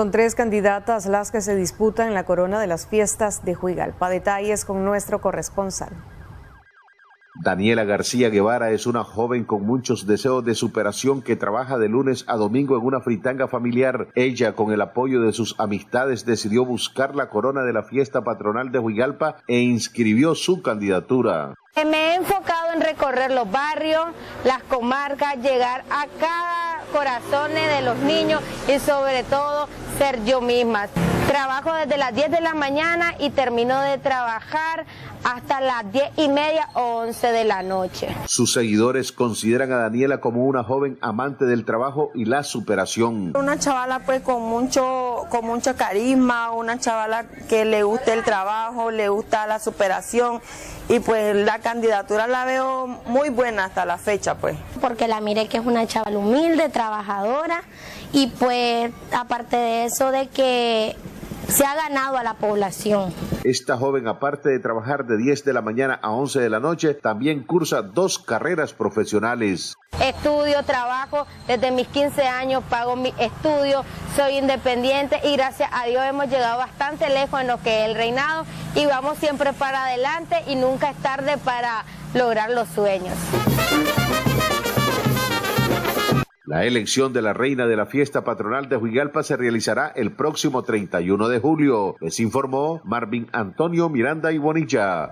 Son tres candidatas las que se disputan en la corona de las fiestas de Juigalpa. Detalles con nuestro corresponsal. Daniela García Guevara es una joven con muchos deseos de superación que trabaja de lunes a domingo en una fritanga familiar. Ella, con el apoyo de sus amistades, decidió buscar la corona de la fiesta patronal de Huigalpa e inscribió su candidatura. Me he enfocado en recorrer los barrios, las comarcas, llegar a cada corazón de los niños y sobre todo ser yo misma. Trabajo desde las 10 de la mañana y termino de trabajar hasta las 10 y media o 11 de la noche. Sus seguidores consideran a Daniela como una joven amante del trabajo y la superación. Una chavala pues con mucho, con mucho carisma, una chavala que le gusta el trabajo, le gusta la superación y pues la candidatura la veo muy buena hasta la fecha pues. Porque la mire que es una chavala humilde, trabajadora y pues aparte de eso de que se ha ganado a la población. Esta joven, aparte de trabajar de 10 de la mañana a 11 de la noche, también cursa dos carreras profesionales. Estudio, trabajo, desde mis 15 años pago mi estudio, soy independiente y gracias a Dios hemos llegado bastante lejos en lo que es el reinado y vamos siempre para adelante y nunca es tarde para lograr los sueños. La elección de la reina de la fiesta patronal de Huigalpa se realizará el próximo 31 de julio, les informó Marvin Antonio Miranda y Bonilla.